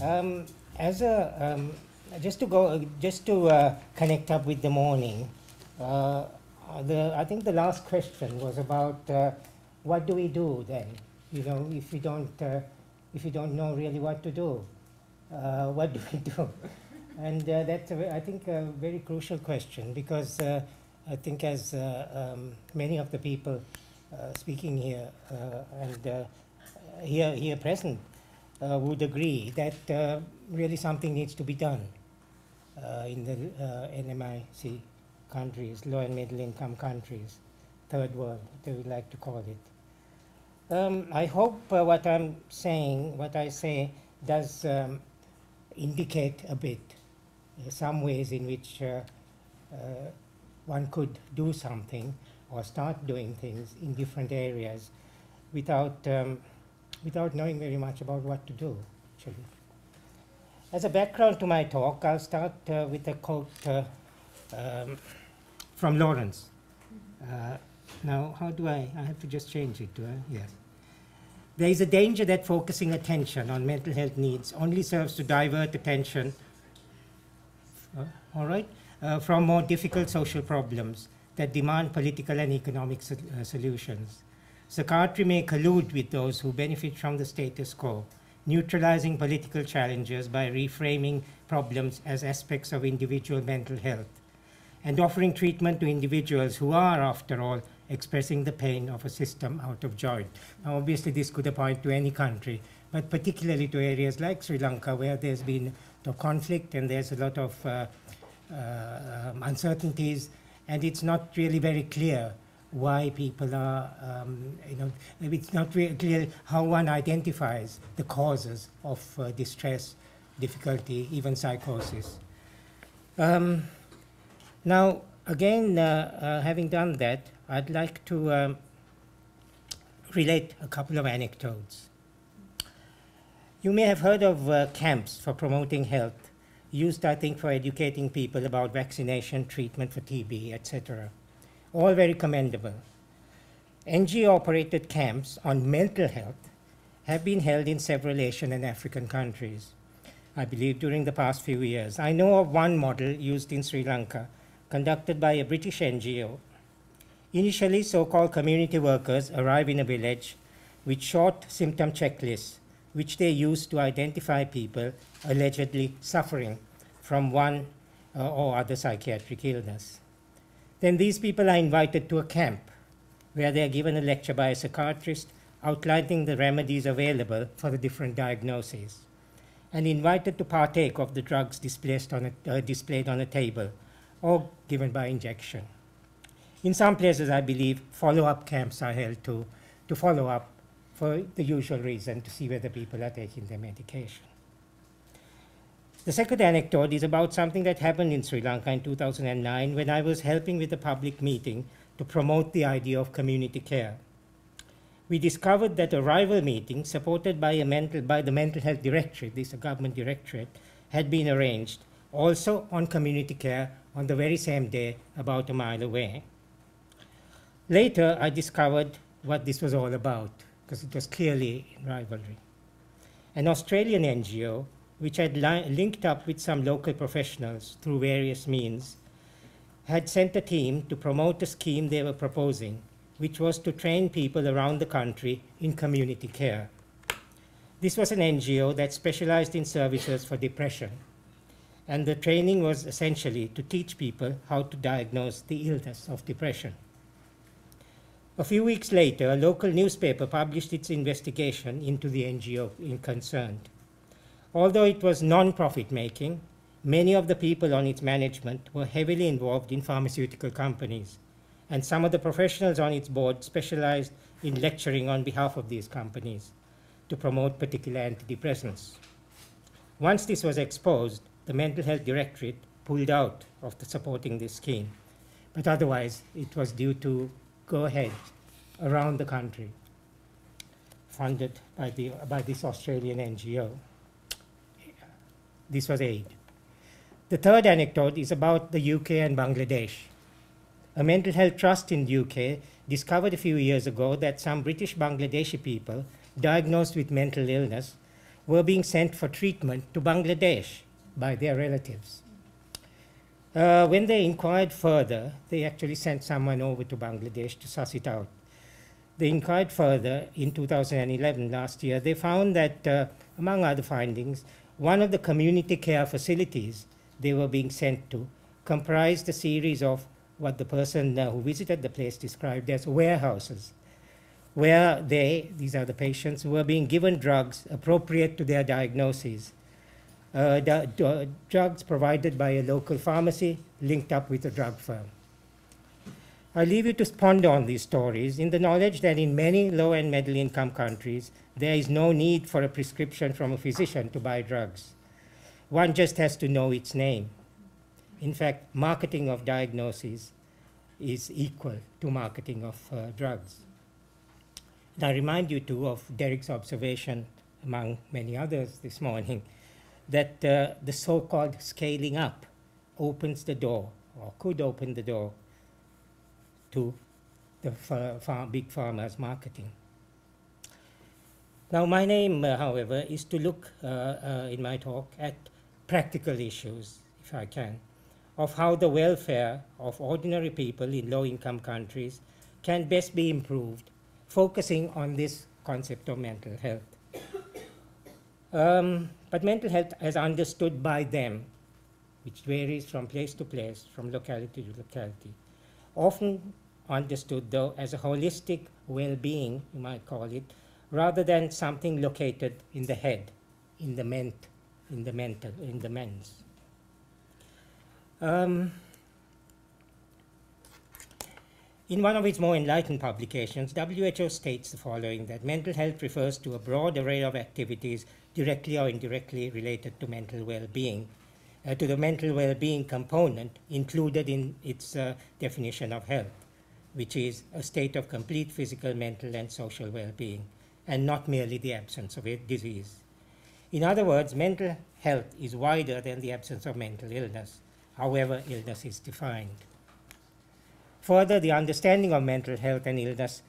Um, as a um, just to go just to uh, connect up with the morning, uh, the I think the last question was about uh, what do we do then? You know, if we don't uh, if we don't know really what to do, uh, what do we do? And uh, that's a, I think a very crucial question because I think as um, many of the people speaking here and here here present uh, would agree that uh, really something needs to be done uh, in the uh, LMIC countries, low and middle income countries, third world, they would like to call it. Um, I hope uh, what I'm saying, what I say, does um, indicate a bit some ways in which one could do something or start doing things in different areas without, um, without knowing very much about what to do, actually. As a background to my talk, I'll start uh, with a quote uh, um, from Lawrence. Uh, now, how do I? I have to just change it, do I? Yes. There is a danger that focusing attention on mental health needs only serves to divert attention, uh, all right, uh, from more difficult social problems that demand political and economic uh, solutions. Psychiatry may collude with those who benefit from the status quo, neutralizing political challenges by reframing problems as aspects of individual mental health, and offering treatment to individuals who are, after all, expressing the pain of a system out of joint. Now, obviously, this could apply to any country, but particularly to areas like Sri Lanka, where there's been the conflict and there's a lot of uh, uh, um, uncertainties, and it's not really very clear why people are, um, you know, it's not really clear how one identifies the causes of uh, distress, difficulty, even psychosis. Um, now, again, uh, uh, having done that, I'd like to um, relate a couple of anecdotes. You may have heard of uh, camps for promoting health, used, I think, for educating people about vaccination, treatment for TB, etc. All very commendable. NGO operated camps on mental health have been held in several Asian and African countries, I believe, during the past few years. I know of one model used in Sri Lanka, conducted by a British NGO. Initially, so called community workers arrive in a village with short symptom checklists, which they use to identify people allegedly suffering from one uh, or other psychiatric illness. Then these people are invited to a camp where they are given a lecture by a psychiatrist outlining the remedies available for the different diagnoses and invited to partake of the drugs displayed on a, uh, displayed on a table or given by injection. In some places, I believe, follow up camps are held to, to follow up for the usual reason to see whether people are taking their medication. The second anecdote is about something that happened in Sri Lanka in 2009 when I was helping with a public meeting to promote the idea of community care. We discovered that a rival meeting supported by, a mental, by the Mental Health Directorate, this is a government directorate, had been arranged also on community care on the very same day about a mile away. Later, I discovered what this was all about because it was clearly rivalry. An Australian NGO, which had li- linked up with some local professionals through various means, had sent a team to promote a scheme they were proposing, which was to train people around the country in community care. This was an NGO that specialized in services for depression, and the training was essentially to teach people how to diagnose the illness of depression. A few weeks later, a local newspaper published its investigation into the NGO in concerned. Although it was non profit making, many of the people on its management were heavily involved in pharmaceutical companies, and some of the professionals on its board specialized in lecturing on behalf of these companies to promote particular antidepressants. Once this was exposed, the Mental Health Directorate pulled out of supporting this scheme, but otherwise it was due to go ahead around the country, funded by, the, by this Australian NGO. This was aid. The third anecdote is about the UK and Bangladesh. A mental health trust in the UK discovered a few years ago that some British Bangladeshi people diagnosed with mental illness were being sent for treatment to Bangladesh by their relatives. Uh, when they inquired further, they actually sent someone over to Bangladesh to suss it out. They inquired further in 2011, last year. They found that, uh, among other findings, one of the community care facilities they were being sent to comprised a series of what the person uh, who visited the place described as warehouses, where they, these are the patients, were being given drugs appropriate to their diagnoses. Uh, drugs provided by a local pharmacy linked up with a drug firm. I leave you to ponder on these stories in the knowledge that in many low and middle income countries, there is no need for a prescription from a physician to buy drugs. One just has to know its name. In fact, marketing of diagnoses is equal to marketing of uh, drugs. And I remind you too of Derek's observation, among many others this morning, that uh, the so-called scaling up opens the door, or could open the door, to the far big pharma's marketing. Now, my aim, uh, however, is to look uh, uh, in my talk at practical issues, if I can, of how the welfare of ordinary people in low-income countries can best be improved, focusing on this concept of mental health. Um, but mental health as understood by them, which varies from place to place, from locality to locality, often understood though as a holistic well-being, you might call it, rather than something located in the head, in the ment, in the mental, in the mens. Um, in one of its more enlightened publications, WHO states the following that mental health refers to a broad array of activities directly or indirectly related to mental well being, uh, to the mental well being component included in its uh, definition of health, which is a state of complete physical, mental, and social well being, and not merely the absence of a disease. In other words, mental health is wider than the absence of mental illness, however illness is defined. Further, the understanding of mental health and illness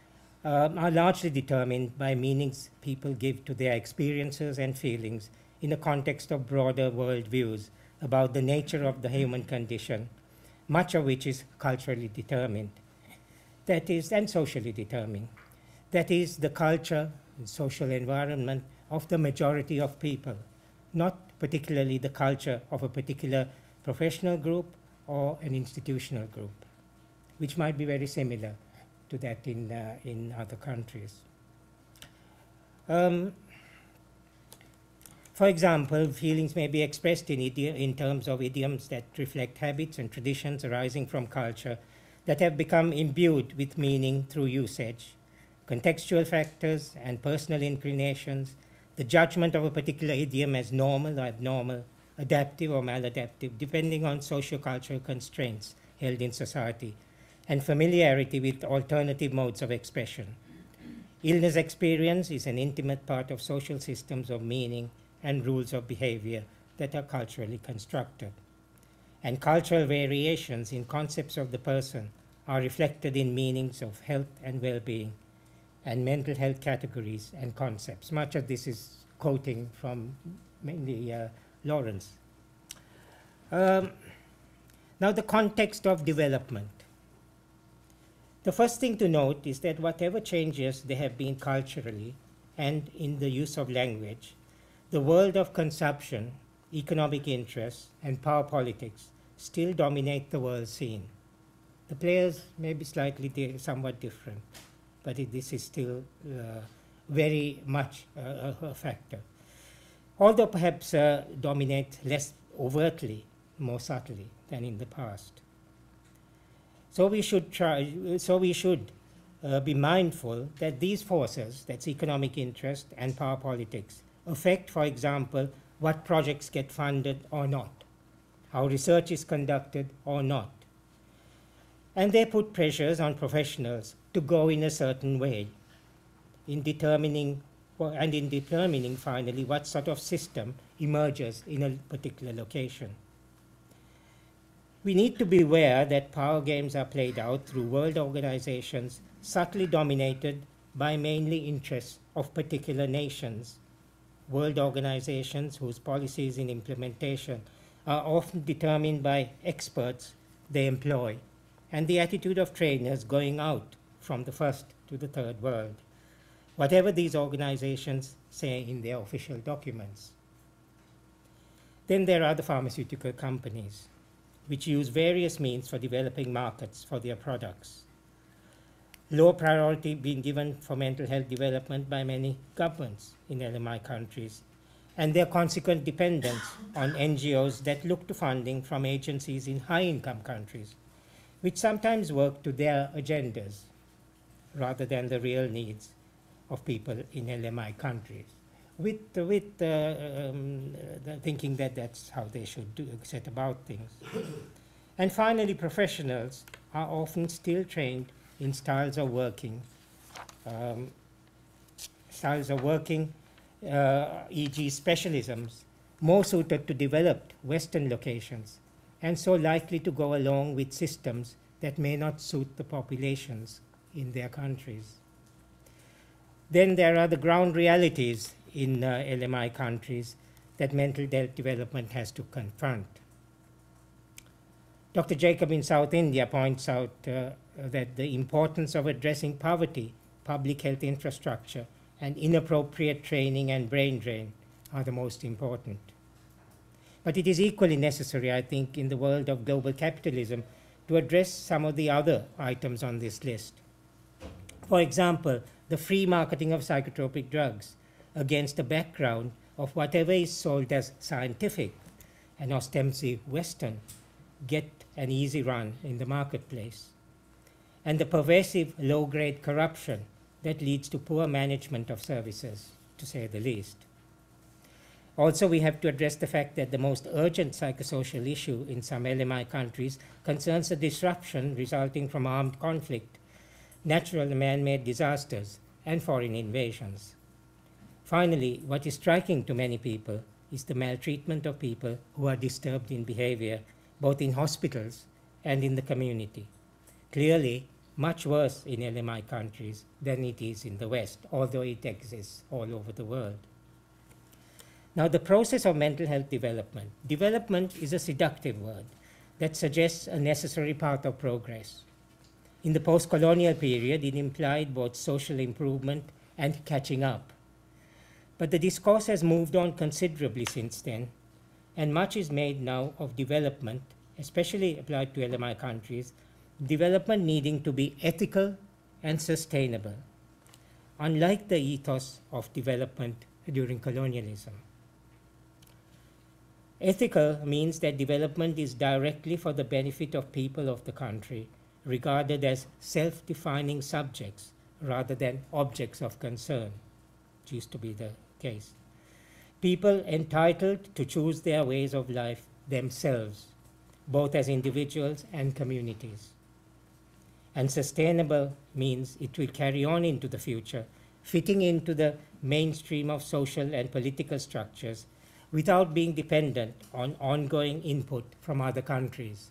um, are largely determined by meanings people give to their experiences and feelings in the context of broader worldviews about the nature of the human condition, much of which is culturally determined. That is, and socially determined. That is, the culture and social environment of the majority of people, not particularly the culture of a particular professional group or an institutional group, which might be very similar to that in, uh, in other countries. Um, for example, feelings may be expressed in, in terms of idioms that reflect habits and traditions arising from culture that have become imbued with meaning through usage, contextual factors and personal inclinations the judgment of a particular idiom as normal or abnormal, adaptive or maladaptive, depending on socio-cultural constraints held in society, and familiarity with alternative modes of expression. Illness experience is an intimate part of social systems of meaning and rules of behavior that are culturally constructed. And cultural variations in concepts of the person are reflected in meanings of health and well-being and mental health categories and concepts. Much of this is quoting from mainly uh, Lawrence. Um, now, the context of development. The first thing to note is that whatever changes there have been culturally and in the use of language, the world of consumption, economic interests, and power politics still dominate the world scene. The players may be slightly di somewhat different but it, this is still uh, very much a, a, factor. Although perhaps uh, dominate less overtly, more subtly than in the past. So we should try, so we should uh, be mindful that these forces, that's economic interest and power politics, affect, for example, what projects get funded or not, how research is conducted or not. And they put pressures on professionals to go in a certain way in determining and in determining finally what sort of system emerges in a particular location. We need to be aware that power games are played out through world organizations subtly dominated by mainly interests of particular nations world organizations whose policies in implementation are often determined by experts they employ and the attitude of trainers going out from the first to the third world, whatever these organizations say in their official documents. Then there are the pharmaceutical companies, which use various means for developing markets for their products. Low priority being given for mental health development by many governments in LMI countries, and their consequent dependence on NGOs that look to funding from agencies in high income countries, which sometimes work to their agendas rather than the real needs of people in LMI countries with, with uh, um, thinking that that's how they should do, set about things. and finally, professionals are often still trained in styles of working, um, styles of working, uh, e.g. specialisms, more suited to developed Western locations, and so likely to go along with systems that may not suit the populations in their countries. Then there are the ground realities in uh, LMI countries that mental health development has to confront. Dr. Jacob in South India points out uh, Uh, that the importance of addressing poverty, public health infrastructure, and inappropriate training and brain drain are the most important. But it is equally necessary, I think, in the world of global capitalism to address some of the other items on this list. For example, the free marketing of psychotropic drugs against the background of whatever is sold as scientific and ostensibly Western get an easy run in the marketplace. And the pervasive low grade corruption that leads to poor management of services, to say the least. Also, we have to address the fact that the most urgent psychosocial issue in some LMI countries concerns the disruption resulting from armed conflict, natural and man made disasters, and foreign invasions. Finally, what is striking to many people is the maltreatment of people who are disturbed in behavior, both in hospitals and in the community. Clearly, much worse in LMI countries than it is in the West, although it exists all over the world. Now, the process of mental health development. Development is a seductive word that suggests a necessary path of progress. In the post colonial period, it implied both social improvement and catching up. But the discourse has moved on considerably since then, and much is made now of development, especially applied to LMI countries, development needing to be ethical and sustainable, unlike the ethos of development during colonialism. Ethical means that development is directly for the benefit of people of the country, regarded as self defining subjects rather than objects of concern, which used to be the case. People entitled to choose their ways of life themselves, both as individuals and communities. And sustainable means it will carry on into the future, fitting into the mainstream of social and political structures without being dependent on ongoing input from other countries.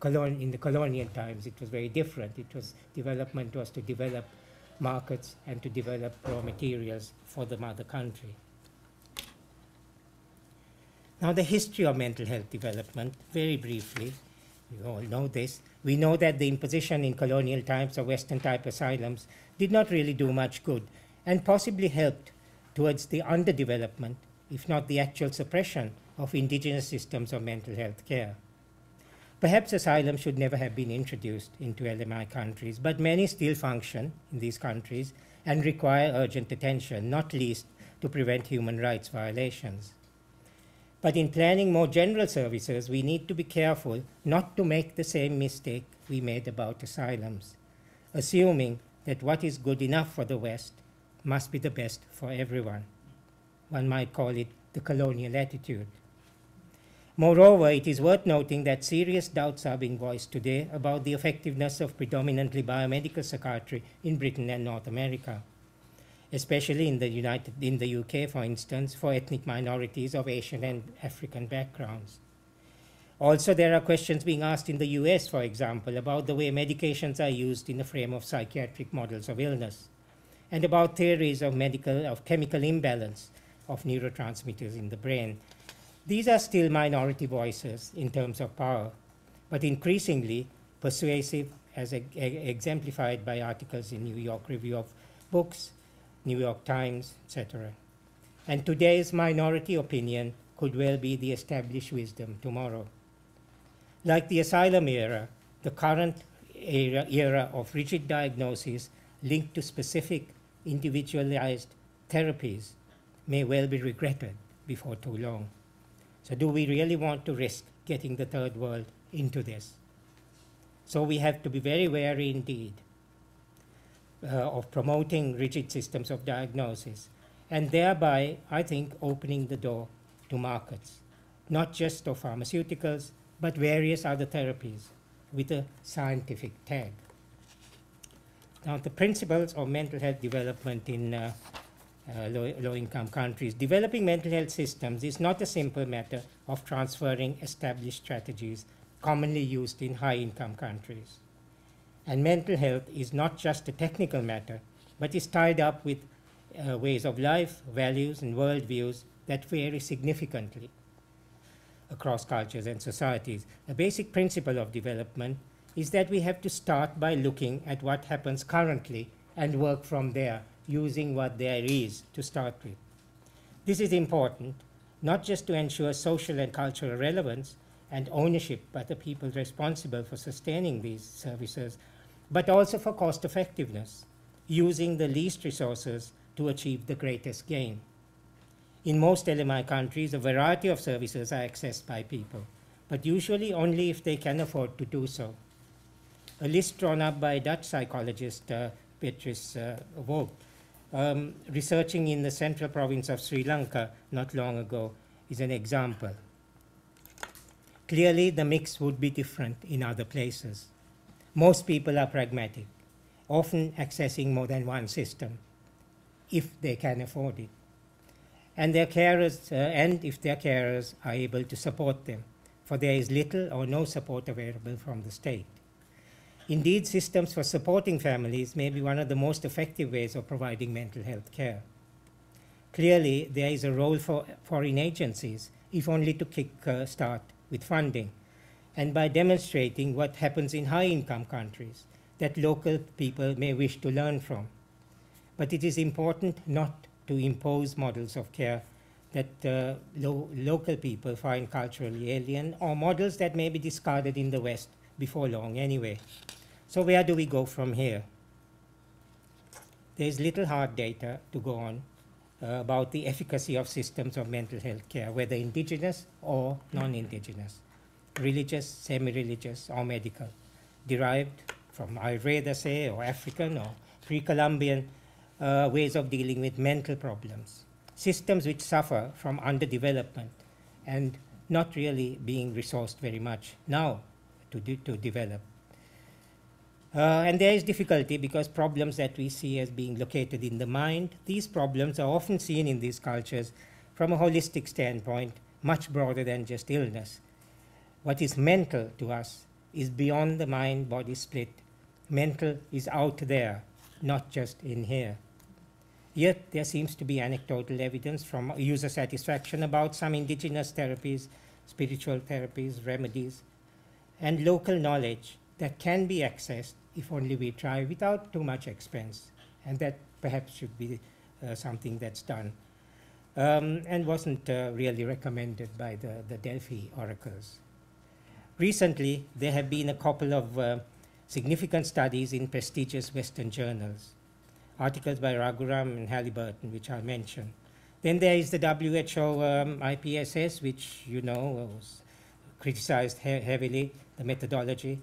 Colon in the colonial times, it was very different. It was development was to develop markets and to develop raw materials for the mother country. Now, the history of mental health development, very briefly, you all know this. We know that the imposition in colonial times of Western type asylums did not really do much good and possibly helped towards the underdevelopment, if not the actual suppression, of indigenous systems of mental health care. Perhaps asylum should never have been introduced into LMI countries, but many still function in these countries and require urgent attention, not least to prevent human rights violations. But in planning more general services, we need to be careful not to make the same mistake we made about asylums, assuming that what is good enough for the West must be the best for everyone. One might call it the colonial attitude. Moreover, it is worth noting that serious doubts are being voiced today about the effectiveness of predominantly biomedical psychiatry in Britain and North America, especially in the, United, in the UK, for instance, for ethnic minorities of Asian and African backgrounds. Also, there are questions being asked in the US, for example, about the way medications are used in the frame of psychiatric models of illness, and about theories of medical of chemical imbalance of neurotransmitters in the brain. These are still minority voices in terms of power, but increasingly persuasive as exemplified by articles in New York Review of Books, New York Times, etc. And today's minority opinion could well be the established wisdom tomorrow. Like the asylum era, the current era, era of rigid diagnosis linked to specific individualized therapies may well be regretted before too long. So, do we really want to risk getting the third world into this? So, we have to be very wary indeed of promoting rigid systems of diagnosis and thereby, I think, opening the door to markets, not just of pharmaceuticals, but various other therapies with a scientific tag. Now, the principles of mental health development in uh, uh, low, low, income countries. Developing mental health systems is not a simple matter of transferring established strategies commonly used in high income countries. And mental health is not just a technical matter, but is tied up with uh, ways of life, values, and worldviews that vary significantly across cultures and societies. A basic principle of development is that we have to start by looking at what happens currently and work from there, using what there is to start with. This is important, not just to ensure social and cultural relevance and ownership by the people responsible for sustaining these services, but also for cost effectiveness, using the least resources to achieve the greatest gain. In most LMI countries, a variety of services are accessed by people, but usually only if they can afford to do so. A list drawn up by Dutch psychologist uh, Beatrice uh, um, researching in the central province of Sri Lanka not long ago, is an example. Clearly, the mix would be different in other places. Most people are pragmatic, often accessing more than one system, if they can afford it and their carers, uh, and if their carers are able to support them, for there is little or no support available from the state. Indeed, systems for supporting families may be one of the most effective ways of providing mental health care. Clearly, there is a role for foreign agencies, if only to kick uh, start with funding, and by demonstrating what happens in high income countries that local people may wish to learn from. But it is important not to impose models of care that uh, lo local people find culturally alien or models that may be discarded in the West before long anyway. So where do we go from here? There is little hard data to go on uh, about the efficacy of systems of mental health care, whether indigenous or non-indigenous, religious, semi-religious, or medical, derived from Ayurveda, say, or African, or pre-Columbian, uh, ways of dealing with mental problems, systems which suffer from underdevelopment and not really being resourced very much now to, de to develop. Uh, and there is difficulty because problems that we see as being located in the mind, these problems are often seen in these cultures from a holistic standpoint, much broader than just illness. What is mental to us is beyond the mind body split. Mental is out there, not just in here. Yet there seems to be anecdotal evidence from user satisfaction about some indigenous therapies, spiritual therapies, remedies, and local knowledge that can be accessed if only we try without too much expense. And that perhaps should be uh, something that's done. Um, and wasn't uh, really recommended by the, the Delphi oracles. Recently, there have been a couple of uh, significant studies in prestigious Western journals articles by Raguram and Halliburton, which I mentioned. Then there is the WHO um, IPSS, which you know was criticized he heavily, the methodology,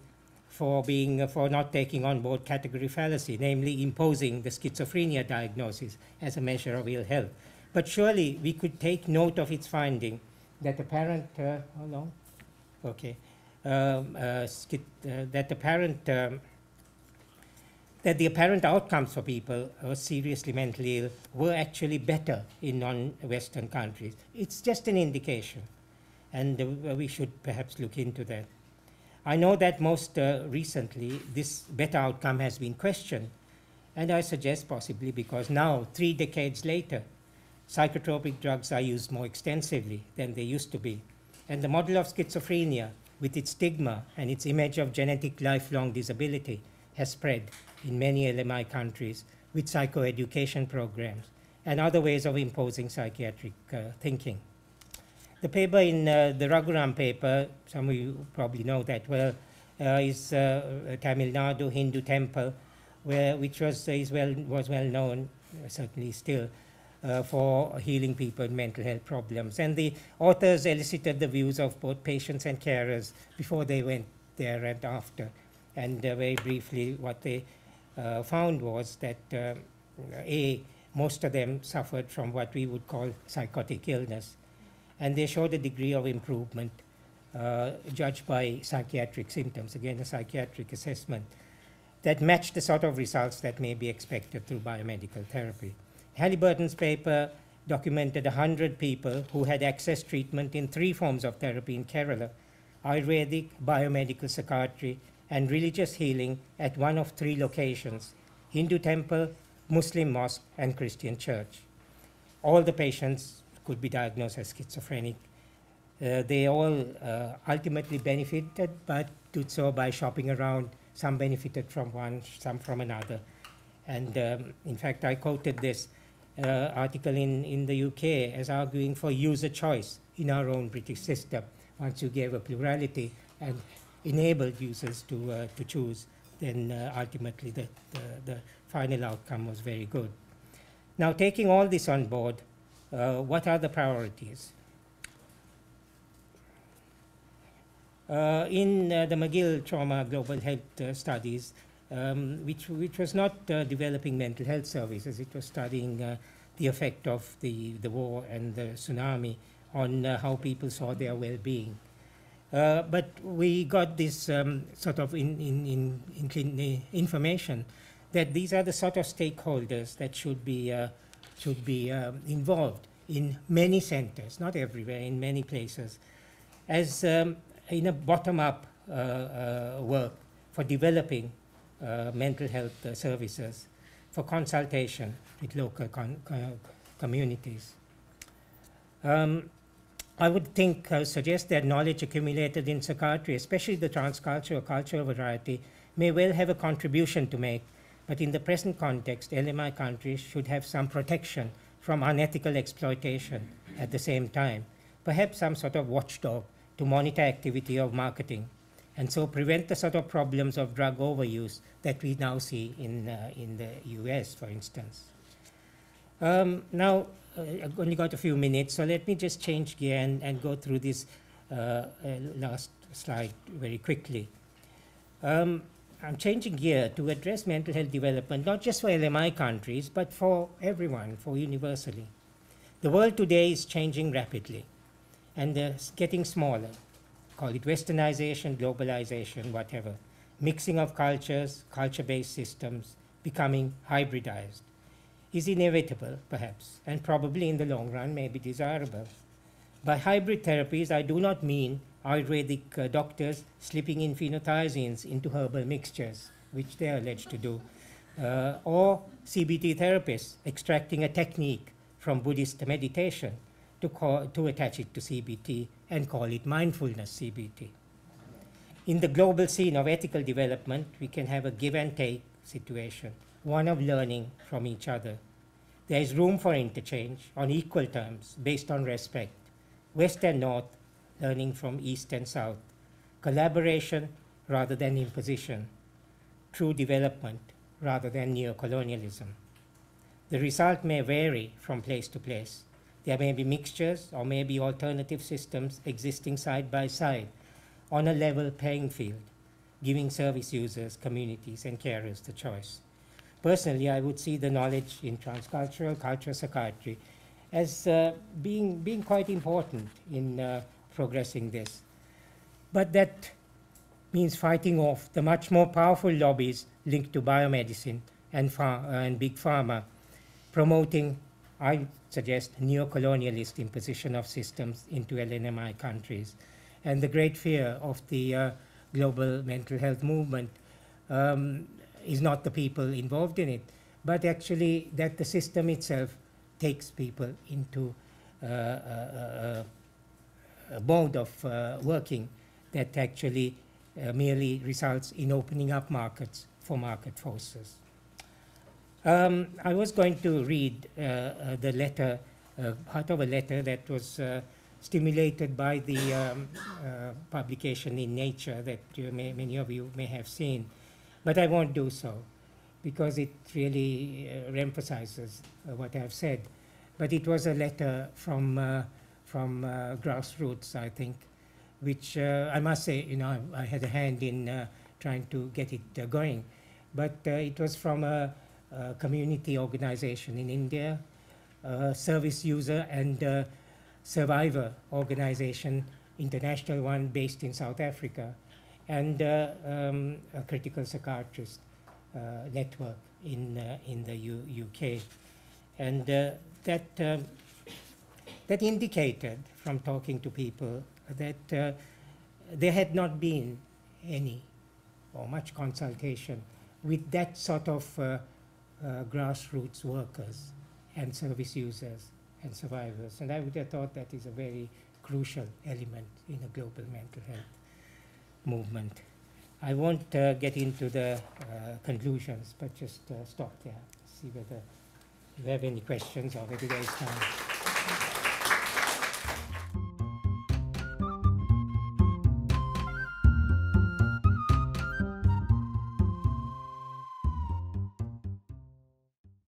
for being for not taking on board category fallacy, namely imposing the schizophrenia diagnosis as a measure of ill health. But surely we could take note of its finding that apparent, uh, how long? Okay, um, uh, uh, that apparent um, that the apparent outcomes for people who are seriously mentally ill were actually better in non-Western countries. It's just an indication, and uh, we should perhaps look into that. I know that most uh, recently this better outcome has been questioned, and I suggest possibly because now, three decades later, psychotropic drugs are used more extensively than they used to be. And the model of schizophrenia, with its stigma and its image of genetic lifelong disability, has spread in many LMI countries with psychoeducation programs and other ways of imposing psychiatric uh, thinking. The paper in uh, the Raguram paper, some of you probably know that well, uh, is uh, Tamil Nadu Hindu temple, where, which was, is well, was well known, certainly still, uh, for healing people with mental health problems. And the authors elicited the views of both patients and carers before they went there and after. And uh, very briefly, what they uh, found was that uh, A, most of them suffered from what we would call psychotic illness. And they showed the degree of improvement uh, judged by psychiatric symptoms, again, a psychiatric assessment that matched the sort of results that may be expected through biomedical therapy. Halliburton's paper documented 100 people who had accessed treatment in three forms of therapy in Kerala Ayurvedic, biomedical psychiatry, and religious healing at one of three locations Hindu temple, Muslim mosque, and Christian church. All the patients could be diagnosed as schizophrenic. Uh, they all uh, ultimately benefited, but did so by shopping around. Some benefited from one, some from another. And um, in fact, I quoted this uh, article in, in the UK as arguing for user choice in our own British system. Once you gave a plurality and enabled users to, uh, to choose, then uh, ultimately the, the, the, final outcome was very good. Now, taking all this on board, uh, what are the priorities? Uh, in uh, the McGill Trauma Global Health uh, Studies, um, which, which was not uh, developing mental health services, it was studying uh, the effect of the, the war and the tsunami on how people saw their well-being. Uh, but we got this um, sort of in, in, in, in, information that these are the sort of stakeholders that should be, should be um, involved in many centers, not everywhere, in many places, as um, in a bottom-up uh, work for developing uh, mental health uh, services for consultation with local communities. Um, I would think, uh, suggest that knowledge accumulated in psychiatry, especially the transcultural cultural variety, may well have a contribution to make, but in the present context, LMI countries should have some protection from unethical exploitation at the same time, perhaps some sort of watchdog to monitor activity of marketing and so prevent the sort of problems of drug overuse that we now see in, uh, in the US, for instance. Um, now, uh, I've only got a few minutes, so let me just change gear and, and go through this uh, uh last slide very quickly. Um, I'm changing gear to address mental health development, not just for LMI countries, but for everyone, for universally. The world today is changing rapidly and uh, getting smaller call it westernization, globalization, whatever, mixing of cultures, culture-based systems, becoming hybridized, is inevitable, perhaps, and probably in the long run may be desirable. By hybrid therapies, I do not mean Ayurvedic uh, doctors slipping in phenothiazines into herbal mixtures, which they are alleged to do, uh, or CBT therapists extracting a technique from Buddhist meditation to, call, to attach it to CBT and call it mindfulness CBT. In the global scene of ethical development, we can have a give and take situation, one of learning from each other. There is room for interchange on equal terms based on respect. West and North learning from East and South. Collaboration rather than imposition. True development rather than neocolonialism. The result may vary from place to place, there may be mixtures or may be alternative systems existing side by side on a level playing field, giving service users, communities, and carers the choice. Personally, I would see the knowledge in transcultural cultural psychiatry as uh, being, being quite important in uh, progressing this. But that means fighting off the much more powerful lobbies linked to biomedicine and, uh, and big pharma, promoting I suggest neo-colonialist imposition of systems into LNMI countries. And the great fear of the uh, global mental health movement um, is not the people involved in it, but actually that the system itself takes people into uh, a, a, a mode of uh, working that actually uh, merely results in opening up markets for market forces. Um, I was going to read uh, uh, the letter, uh, part of a letter that was uh, stimulated by the um, uh, publication in Nature that may, many of you may have seen, but I won't do so because it really uh, emphasizes uh, what I've said. But it was a letter from uh, from uh, grassroots, I think, which uh, I must say, you know, I, I had a hand in uh, trying to get it going. But it was from a, a community organization in India, a service user and survivor organization, international one based in South Africa, and um, a critical psychiatrist uh, network in, uh, in the U- UK. And uh, that, um, that indicated from talking to people that uh, there had not been any or much consultation with that sort of uh, uh, grassroots workers and service users and survivors. And I would have thought that is a very crucial element in a global mental health movement. I won't uh, get into the uh, conclusions, but just uh, stop there, see whether you have any questions or whether there is time.